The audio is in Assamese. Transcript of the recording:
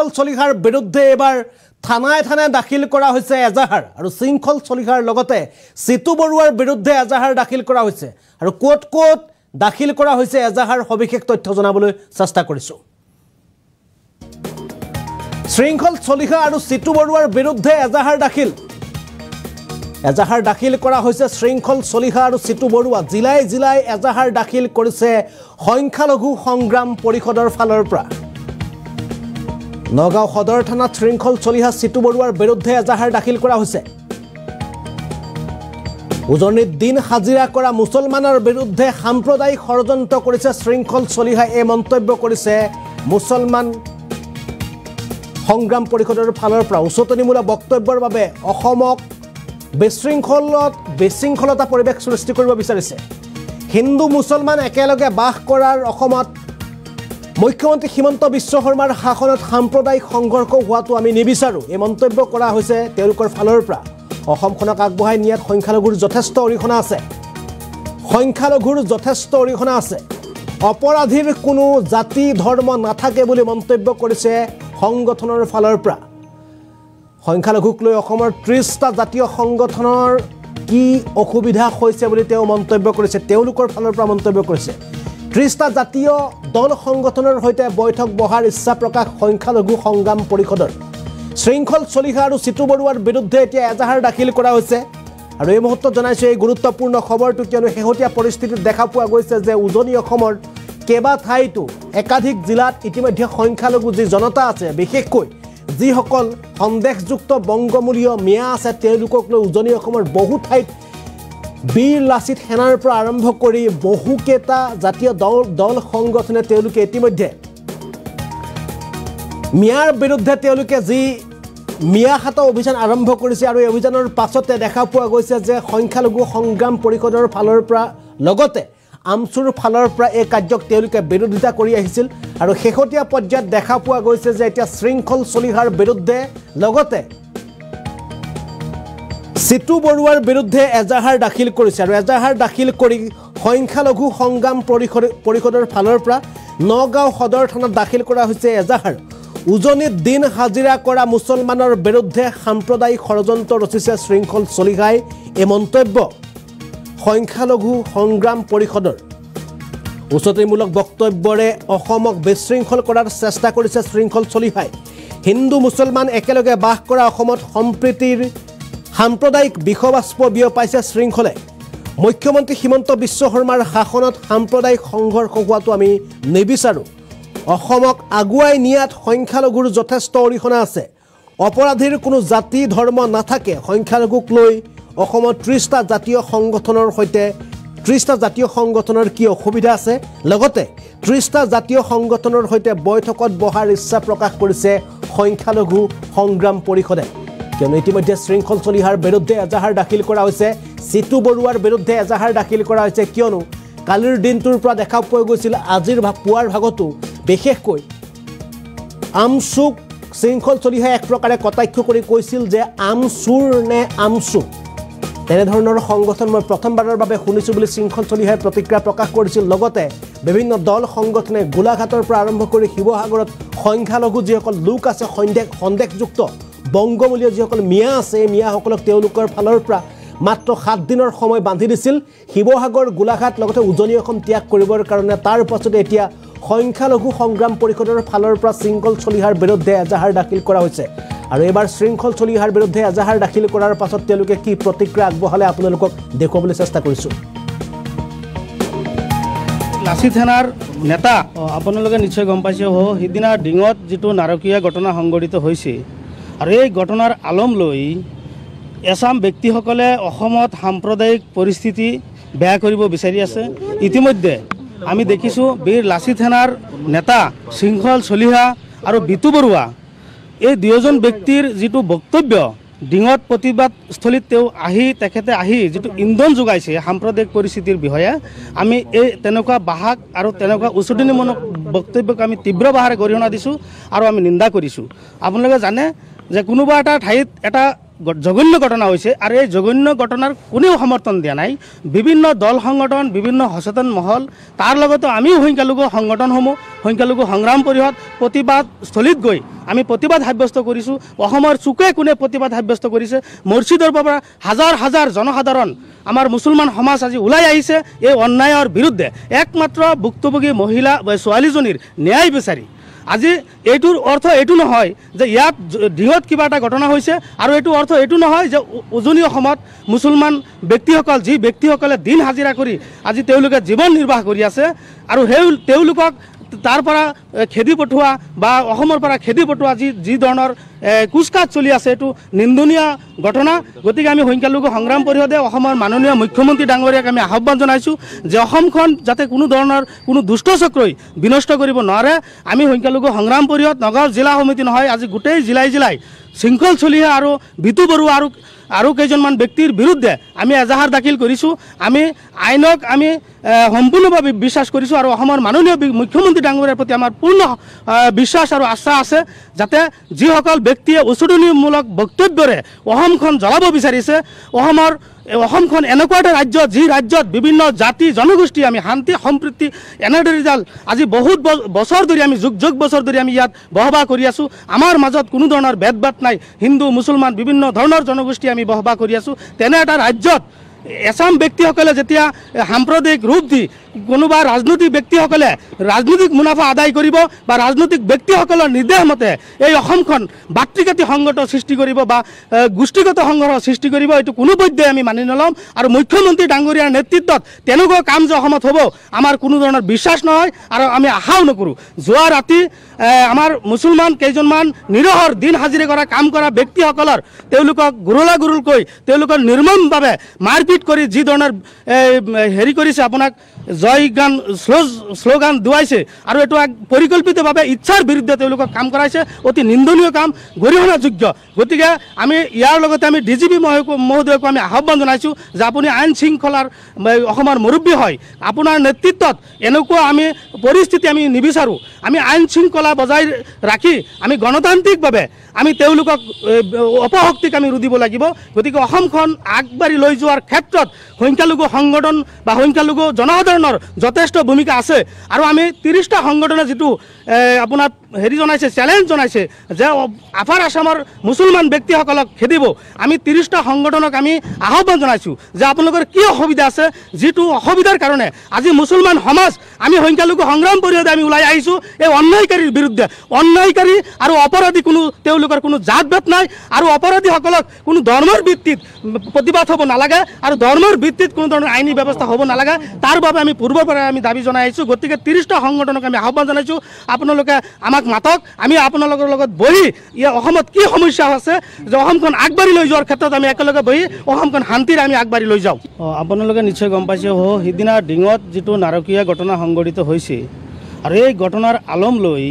শৃংখল চলিহাৰ বিৰুদ্ধে এইবাৰ থানাই থানাই দাখিল কৰা হৈছে এজাহাৰ আৰু শৃংখল চলিহাৰ লগতে চিতু বৰুৱাৰ বিৰুদ্ধে এজাহাৰ দাখিল কৰা হৈছে আৰু ক'ত ক'ত দাখিল কৰা হৈছে এজাহাৰ সবিশেষ তথ্য জনাবলৈ চেষ্টা কৰিছোঁ। শৃংখল চলিহা আৰু চিতু বৰুৱাৰ বিৰুদ্ধে এজাহাৰ দাখিল। এজাহাৰ দাখিল কৰা হৈছে শৃংখল চলিহা আৰু চিতু বৰুৱা। জিলাই জিলাই এজাহাৰ দাখিল কৰিছে সংখ্যালঘু সংগ্ৰাম পৰিষদৰ ফালৰ পৰা। নগাঁও সদৰ থানাত শৃংখল চলিহা চিতু বৰুৱাৰ বিৰুদ্ধে এজাহাৰ দাখিল কৰা হৈছে। উজনিত দিন হাজিৰা কৰা মুছলমানৰ বিৰুদ্ধে সাম্প্ৰদায়িক ষড়যন্ত্ৰ কৰিছে শৃংখল চলিহাই এই মন্তব্য কৰিছে মুছলমান সংগ্ৰাম পৰিষদৰ ফালৰ পৰা। উচতনিমূলক বক্তব্যৰ বাবে অসমক বিশৃংখলত বিশৃংখলতা পৰিৱেশ সৃষ্টি কৰিব বিচাৰিছে। হিন্দু মুছলমান একেলগে বাস কৰাৰ অসমত মুখ্যমন্ত্ৰী হিমন্ত বিশ্ব শৰ্মাৰ শাসনত সাম্প্ৰদায়িক সংঘৰ্ষ হোৱাটো আমি নিবিচাৰোঁ এই মন্তব্য কৰা হৈছে তেওঁলোকৰ ফালৰ পৰা। অসমখনক আগবঢ়াই নিয়াত সংখ্যালঘুৰ যথেষ্ট অৰিহণা আছে। সংখ্যালঘুৰ যথেষ্ট অৰিহণা আছে। অপৰাধীৰ কোনো জাতি ধৰ্ম নাথাকে বুলি মন্তব্য কৰিছে সংগঠনৰ ফালৰ পৰা। সংখ্যালঘুক লৈ অসমৰ ত্ৰিছটা জাতীয় সংগঠনৰ কি অসুবিধা হৈছে বুলি তেওঁ মন্তব্য কৰিছে তেওঁলোকৰ ফালৰ পৰা মন্তব্য কৰিছে। ত্ৰিছটা জাতীয় দল সংগঠনৰ সৈতে বৈঠক বহাৰ ইচ্ছা প্ৰকাশ সংখ্যালঘু সংগ্ৰাম পৰিষদৰ। শৃংখল চলিহা আৰু চিতু বৰুৱাৰ বিৰুদ্ধে এতিয়া এজাহাৰ দাখিল কৰা হৈছে। আৰু এই মুহূৰ্তত জনাইছোঁ এই গুৰুত্বপূৰ্ণ খবৰটো কিয়নো শেহতীয়া পৰিস্থিতিত দেখা পোৱা গৈছে যে উজনি অসমৰ কেইবা ঠাইতো একাধিক জিলাত ইতিমধ্যে সংখ্যালঘু যি জনতা আছে বিশেষকৈ যিসকল সন্দেহযুক্ত বংগমূলীয় মিয়া আছে তেওঁলোকক লৈ উজনি অসমৰ বহু ঠাইত বীৰ লাচিত সেনাৰ পৰা আৰম্ভ কৰি বহুকেইটা জাতীয় দল দল সংগঠনে তেওঁলোকে ইতিমধ্যে মিয়াৰ বিৰুদ্ধে তেওঁলোকে যি মিয়া হাত অভিযান আৰম্ভ কৰিছে আৰু এই অভিযানৰ পাছতে দেখা পোৱা গৈছে যে সংখ্যালঘু সংগ্ৰাম পৰিষদৰ ফালৰ পৰা লগতে আমচুৰ ফালৰ পৰা এই কাৰ্যক তেওঁলোকে বিৰোধিতা কৰি আহিছিল। আৰু শেহতীয়া পৰ্যায়ত দেখা পোৱা গৈছে যে এতিয়া শৃংখল চলিহাৰ বিৰুদ্ধে লগতে চিতু বৰুৱাৰ বিৰুদ্ধে এজাহাৰ দাখিল কৰিছে আৰু এজাহাৰ দাখিল কৰি সংখ্যালঘু সংগ্ৰাম পৰিষদ পৰিষদৰ ফালৰ পৰা নগাঁও সদৰ থানাত দাখিল কৰা হৈছে এজাহাৰ। উজনিত দিন হাজিৰা কৰা মুছলমানৰ বিৰুদ্ধে সাম্প্ৰদায়িক ষড়যন্ত্ৰ ৰচিছে শৃংখল চলিহাই এই মন্তব্য সংখ্যালঘু সংগ্ৰাম পৰিষদৰ। উচতনিমূলক বক্তব্যৰে অসমক বিশৃংখল কৰাৰ চেষ্টা কৰিছে শৃংখল চলিহাই হিন্দু মুছলমান একেলগে বাস কৰা অসমত সম্প্ৰীতিৰ সাম্প্ৰদায়িক বিষবাস্প বিয়পাইছে শৃংখলে। মুখ্যমন্ত্ৰী হিমন্ত বিশ্ব শৰ্মাৰ শাসনত সাম্প্ৰদায়িক সংঘৰ্ষ হোৱাটো আমি নিবিচাৰোঁ। অসমক আগুৱাই নিয়াত সংখ্যালঘুৰ যথেষ্ট অৰিহণা আছে। অপৰাধীৰ কোনো জাতি ধৰ্ম নাথাকে সংখ্যালঘুক লৈ। অসমত ত্ৰিছটা জাতীয় সংগঠনৰ সৈতে ত্ৰিছটা জাতীয় সংগঠনৰ কি অসুবিধা আছে? লগতে ত্ৰিছটা জাতীয় সংগঠনৰ সৈতে বৈঠকত বহাৰ ইচ্ছা প্ৰকাশ কৰিছে সংখ্যালঘু সংগ্ৰাম পৰিষদে। কিয়নো ইতিমধ্যে শৃংখল চলিহাৰ বিৰুদ্ধে এজাহাৰ দাখিল কৰা হৈছে। চিতু বৰুৱাৰ বিৰুদ্ধে এজাহাৰ দাখিল কৰা হৈছে কিয়নো কালিৰ দিনটোৰ পৰা দেখা পোৱা গৈছিল আজিৰ ভা পুৱাৰ ভাগতো। বিশেষকৈ আমচুক শৃংখল চলিহাই এক প্ৰকাৰে কটাক্ষ কৰি কৈছিল যে আমচুৰ নে আমচুক। তেনেধৰণৰ সংগঠন মই প্ৰথমবাৰৰ বাবে শুনিছোঁ বুলি শৃংখল চলিহাই প্ৰতিক্ৰিয়া প্ৰকাশ কৰিছিল। লগতে বিভিন্ন দল সংগঠনে গোলাঘাটৰ পৰা আৰম্ভ কৰি শিৱসাগৰত সংখ্যালঘু যিসকল লোক আছে সন্দেহ সন্দেহযুক্ত বংগমূলীয় যিসকল মিয়া আছে এই মিয়াসকলক তেওঁলোকৰ ফালৰ পৰা মাত্ৰ সাত দিনৰ সময় বান্ধি দিছিল। শিৱসাগৰ গোলাঘাট লগতে উজনি অসম ত্যাগ কৰিবৰ কাৰণে। তাৰ পাছতে এতিয়া সংখ্যালঘু সংগ্ৰাম পৰিষদৰ ফালৰ পৰা শৃংখল চলিহাৰ বিৰুদ্ধে এজাহাৰ দাখিল কৰা হৈছে। আৰু এইবাৰ শৃংখল চলিহাৰ বিৰুদ্ধে এজাহাৰ দাখিল কৰাৰ পাছত তেওঁলোকে কি প্ৰতিক্ৰিয়া আগবঢ়ালে আপোনালোকক দেখুৱাবলৈ চেষ্টা কৰিছোঁ। লাচিত সেনাৰ নেতা আপোনালোকে নিশ্চয় গম পাইছে হ সিদিনা ডিঙত যিটো নাৰকীয় ঘটনা সংঘটিত হৈছে আৰু এই ঘটনাৰ আলম লৈ এছাম ব্যক্তিসকলে অসমত সাম্প্ৰদায়িক পৰিস্থিতি বেয়া কৰিব বিচাৰি আছে। ইতিমধ্যে আমি দেখিছোঁ বীৰ লাচিত সেনাৰ নেতা শৃংখল চলিহা আৰু বিতু বৰুৱা এই দুয়োজন ব্যক্তিৰ যিটো বক্তব্য ডিঙত প্ৰতিবাদস্থলীত তেওঁ আহি তেখেতে আহি যিটো ইন্ধন যোগাইছে সাম্প্ৰদায়িক পৰিস্থিতিৰ বিষয়ে আমি এই তেনেকুৱা বাহাক আৰু তেনেকুৱা উচতনিমূলক বক্তব্যক আমি তীব্ৰ বাহাৰে গৰিহণা দিছোঁ আৰু আমি নিন্দা কৰিছোঁ। আপোনালোকে জানে যে কোনোবা এটা ঠাইত এটা জঘন্য ঘটনা হৈছে আৰু এই জঘন্য ঘটনাৰ কোনেও সমৰ্থন দিয়া নাই। বিভিন্ন দল সংগঠন বিভিন্ন সচেতন মহল তাৰ লগতে আমিও সংখ্যালঘু সংগঠনসমূহ সংখ্যালঘু সংগ্ৰাম পৰিষদ প্ৰতিবাদ স্থলীত গৈ আমি প্ৰতিবাদ সাব্যস্ত কৰিছোঁ। অসমৰ চুকে কোণে প্ৰতিবাদ সাব্যস্ত কৰিছে। মছজিদৰ পৰা হাজাৰ হাজাৰ জনসাধাৰণ আমাৰ মুছলমান সমাজ আজি ওলাই আহিছে। এই অন্যায়ৰ বিৰুদ্ধে একমাত্ৰ ভুক্তভোগী মহিলা ছোৱালীজনীৰ ন্যায় বিচাৰি। আজি এইটোৰ অৰ্থ এইটো নহয় যে ইয়াত ডিঙত কিবা এটা ঘটনা হৈছে আৰু এইটো অৰ্থ এইটো নহয় যে উজনি অসমত মুছলমান ব্যক্তিসকল যি ব্যক্তিসকলে দিন হাজিৰা কৰি আজি তেওঁলোকে জীৱন নিৰ্বাহ কৰি আছে আৰু সেই তেওঁলোকক তাৰ পৰা খেদি পঠোৱা বা অসমৰ পৰা খেদি পঠোৱা যি যি ধৰণৰ এ, কুচকাজ চলি আছে। এইটো নিন্দনীয় ঘটনা। গতিকে আমি সংখ্যালঘু সংগ্ৰাম পৰিষদে অসমৰ মাননীয় মুখ্যমন্ত্ৰী ডাঙৰীয়াক আমি আহ্বান জনাইছোঁ যে অসমখন যাতে কোনো ধৰণৰ কোনো দুষ্ট চক্ৰই বিনষ্ট কৰিব নোৱাৰে। আমি সংখ্যালঘু সংগ্ৰাম পৰিষদ নগাঁও জিলা সমিতি নহয় আজি গোটেই জিলাই জিলাই শৃংখল চলিহে আৰু বিতু বৰুৱা আৰু আৰু কেইজনমান ব্যক্তিৰ বিৰুদ্ধে আমি এজাহাৰ দাখিল কৰিছোঁ। আমি আইনক আমি সম্পূৰ্ণভাৱে বিশ্বাস কৰিছোঁ আৰু অসমৰ মাননীয় মুখ্যমন্ত্ৰী ডাঙৰীয়াৰ প্ৰতি আমাৰ পূৰ্ণ বিশ্বাস আৰু আস্থা আছে যাতে যিসকল ব্যক্তিয়ে উচতনিমূলক বক্তব্যৰে অসমখন জ্বলাব বিচাৰিছে অসমৰ অসমখন এনেকুৱা এটা ৰাজ্য যি ৰাজ্যত বিভিন্ন জাতি জনগোষ্ঠী আমি শান্তি সম্প্ৰীতি এনেদৰে জাল আজি বহুত বছৰ ধৰি আমি যুগ যুগ বছৰ ধৰি আমি ইয়াত বসবাস কৰি আছোঁ। আমাৰ মাজত কোনো ধৰণৰ ভেদ ভাৱ নাই। হিন্দু মুছলমান বিভিন্ন ধৰণৰ জনগোষ্ঠী আমি বসবাস কৰি আছোঁ। তেনে এটা ৰাজ্যত এছাম ব্যক্তিসকলে যেতিয়া সাম্প্ৰদায়িক ৰূপ দি কোনোবা ৰাজনৈতিক ব্যক্তিসকলে ৰাজনৈতিক মুনাফা আদায় কৰিব বা ৰাজনৈতিক ব্যক্তিসকলৰ নিৰ্দেশ মতে এই অসমখন বাতৃঘাতী সংগত সৃষ্টি কৰিব বা গোষ্ঠীগত সংঘৰ্ষ সৃষ্টি কৰিব এইটো কোনোপধ্যে আমি মানি নল'ম। আৰু মুখ্যমন্ত্ৰী ডাঙৰীয়াৰ নেতৃত্বত তেনেকুৱা কাম যে অসমত হ'ব আমাৰ কোনো ধৰণৰ বিশ্বাস নহয় আৰু আমি আশাও নকৰোঁ। যোৱা ৰাতি আমাৰ মুছলমান কেইজনমান নিৰহৰ দিন হাজিৰা কৰা কাম কৰা ব্যক্তিসকলৰ তেওঁলোকক গুৰুলা গুৰুলকৈ তেওঁলোকৰ নিৰ্মমভাৱে মাৰপিট কৰি যি ধৰণৰ হেৰি কৰিছে আপোনাক জয় গান শ্ল' শ্লোগান দুৱাইছে আৰু এইটো এক পৰিকল্পিতভাৱে ইচ্ছাৰ বিৰুদ্ধে তেওঁলোকক কাম কৰাইছে অতি নিন্দনীয় কাম গৰিহণাযোগ্য। গতিকে আমি ইয়াৰ লগতে আমি ডি জি পি মহোদয়কো আমি আহ্বান জনাইছোঁ যে আপুনি আইন শৃংখলাৰ অসমৰ মুৰব্বী হয়। আপোনাৰ নেতৃত্বত এনেকুৱা আমি পৰিস্থিতি আমি নিবিচাৰোঁ। আমি আইন শৃংখলা বজাই ৰাখি আমি গণতান্ত্ৰিকভাৱে আমি তেওঁলোকক অপশক্তিক আমি ৰুদিব লাগিব। গতিকে অসমখন আগবাঢ়ি লৈ যোৱাৰ ক্ষেত্ৰত সংখ্যালঘু সংগঠন বা সংখ্যালঘু জনসাধাৰণৰ যথেষ্ট ভূমিকা আছে। আৰু আমি ত্ৰিছটা সংগঠনে যিটো আপোনাৰ হেৰি জনাইছে চেলেঞ্জ জনাইছে যে আপাৰ আছামৰ মুছলমান ব্যক্তিসকলক খেদিব। আমি ত্ৰিছটা সংগঠনক আমি আহ্বান জনাইছোঁ যে আপোনালোকৰ কি অসুবিধা আছে যিটো অসুবিধাৰ কাৰণে আজি মুছলমান সমাজ আমি সংখ্যালঘু সংগ্ৰাম পৰিষদে আমি ওলাই আহিছোঁ। এই অন্যায়কাৰীৰ বিৰুদ্ধে অন্যায়কাৰী আৰু অপৰাধী কোনো তেওঁলোকৰ কোনো জাত ভেদ নাই আৰু অপৰাধীসকলক কোনো ধৰ্মৰ ভিত্তিত প্ৰতিবাদ হ'ব নালাগে আৰু ধৰ্মৰ ভিত্তিত কোনো ধৰণৰ আইনী ব্যৱস্থা হ'ব নালাগে। তাৰ বাবে আমি পূৰ্বৰ পৰাই আমি দাবী জনাই আহিছোঁ গতিকে ত্ৰিছটা সংগঠনক আমি আহ্বান জনাইছোঁ আপোনালোকে আমাক মাতক। আমি আপোনালোকৰ লগত বহি ইয়াৰ অসমত কি সমস্যা আছে যে অসমখন আগবাঢ়ি লৈ যোৱাৰ ক্ষেত্ৰত আমি একেলগে বহি অসমখন শান্তিৰে আমি আগবাঢ়ি লৈ যাওঁ। আপোনালোকে নিশ্চয় গম পাইছে। সিদিনা ডিঙত যিটো নাৰকীয় ঘটনা সংঘটিত হৈছে আৰু এই ঘটনাৰ আলম লৈ